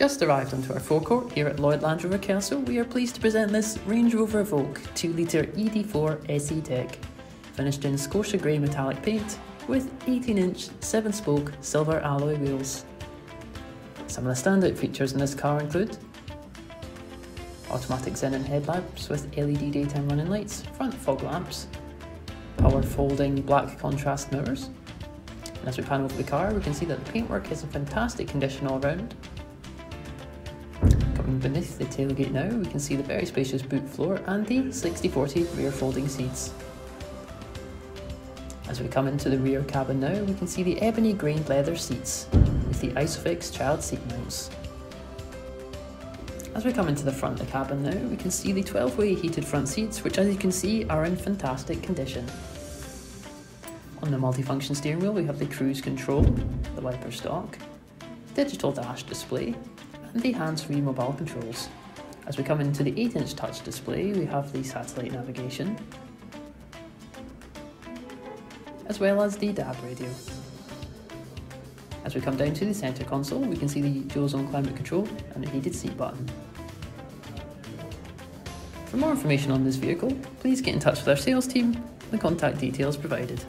Just arrived onto our forecourt here at Lloyd Land Rover Kelso, we are pleased to present this Range Rover Evoque 2 litre ED4 SE Tech, finished in Scotia Grey metallic paint with 18 inch 7 spoke silver alloy wheels. Some of the standout features in this car include automatic xenon headlamps with LED daytime running lights, front fog lamps, power folding black contrast mirrors. And as we pan over the car, we can see that the paintwork is in fantastic condition all around, beneath the tailgate now, we can see the very spacious boot floor and the 60-40 rear folding seats. As we come into the rear cabin now, we can see the ebony grained leather seats with the Isofix child seat mounts. As we come into the front of the cabin now, we can see the 12-way heated front seats, which as you can see are in fantastic condition. On the multifunction steering wheel we have the cruise control, the wiper stalk, digital dash display, and the hands-free mobile controls. As we come into the 8-inch touch display, we have the satellite navigation, as well as the DAB radio. As we come down to the centre console, we can see the dual zone climate control and the heated seat button. For more information on this vehicle, please get in touch with our sales team, the contact details provided.